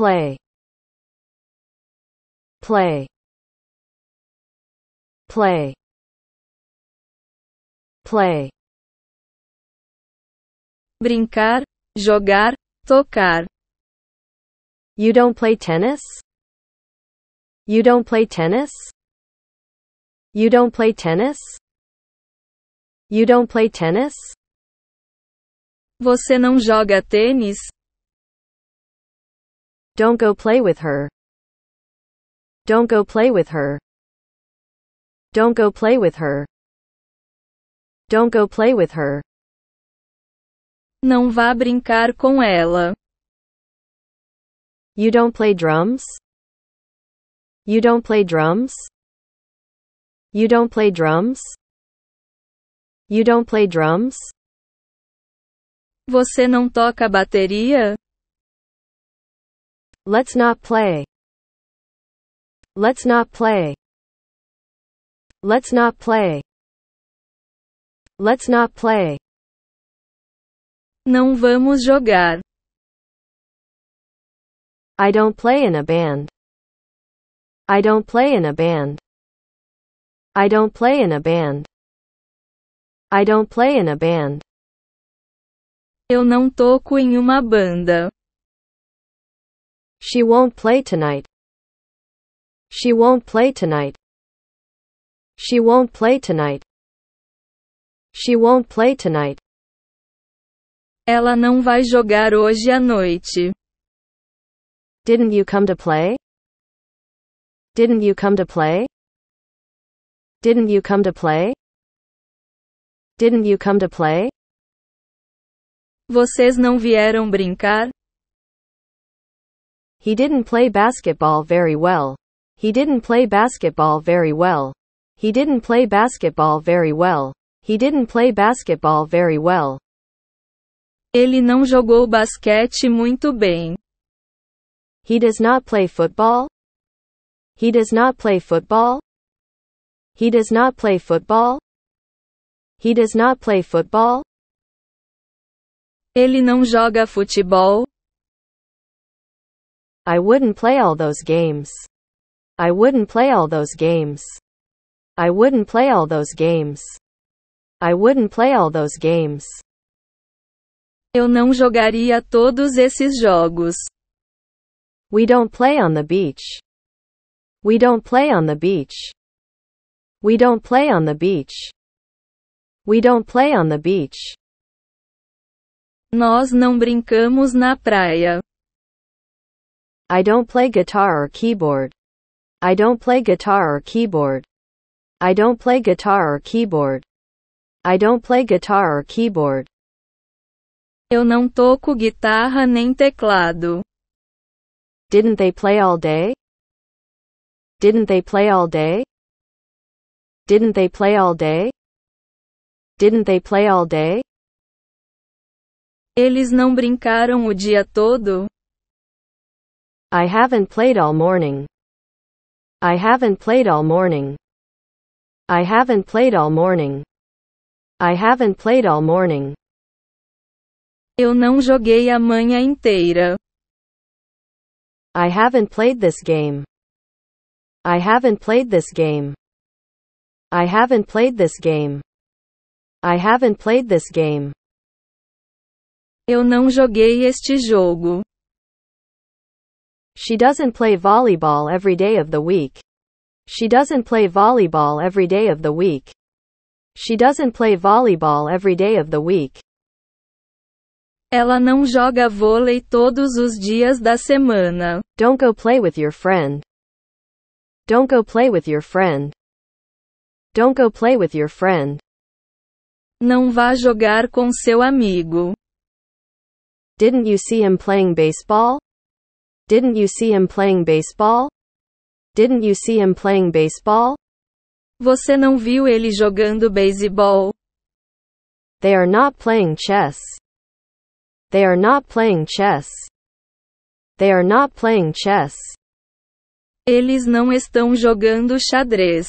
play play play play brincar, jogar, tocar. You don't play tennis? You don't play tennis? You don't play tennis? You don't play tennis? Você não joga tênis? Don't go play with her. Don't go play with her. Don't go play with her. Don't go play with her. Não vá brincar com ela. You don't play drums? You don't play drums? You don't play drums? You don't play drums? Você não toca bateria? Let's not play. Let's not play. Let's not play. Let's not play. Não vamos jogar. I don't play in a band. I don't play in a band. I don't play in a band. I don't play in a band. Eu não toco em uma banda. She won't play tonight. She won't play tonight. She won't play tonight. She won't play tonight. Ela não vai jogar hoje à noite. Didn't you come to play? Didn't you come to play? Didn't you come to play? Didn't you come to play? Vocês não vieram brincar? He didn't play basketball very well. He didn't play basketball very well. He didn't play basketball very well. He didn't play basketball very well. Ele não jogou basquete muito bem. He does not play football? He does not play football? He does not play football? He does not play football? Ele não joga futebol? I wouldn't play all those games. I wouldn't play all those games. I wouldn't play all those games. I wouldn't play all those games. Eu não jogaria todos esses jogos. We don't play on the beach. We don't play on the beach. We don't play on the beach. We don't play on the beach. Nós não brincamos na praia. I don't play guitar or keyboard. I don't play guitar or keyboard. I don't play guitar or keyboard. I don't play guitar or keyboard. Eu não toco guitarra nem teclado. Didn't they play all day? Didn't they play all day? Didn't they play all day? Didn't they play all day? Eles não brincaram o dia todo? I haven't played all morning. I haven't played all morning. I haven't played all morning. I haven't played all morning. Eu não joguei a manhã inteira. I haven't played this game. I haven't played this game. I haven't played this game. I haven't played this game. Eu não joguei este jogo. She doesn't play volleyball every day of the week. She doesn't play volleyball every day of the week. She doesn't play volleyball every day of the week. Ela não joga vôlei todos os dias da semana. Don't go play with your friend. Don't go play with your friend. Don't go play with your friend. Não vá jogar com seu amigo. Didn't you see him playing baseball? Didn't you see him playing baseball? Didn't you see him playing baseball? Você não viu ele jogando beisebol? They are not playing chess. They are not playing chess. They are not playing chess. Eles não estão jogando xadrez.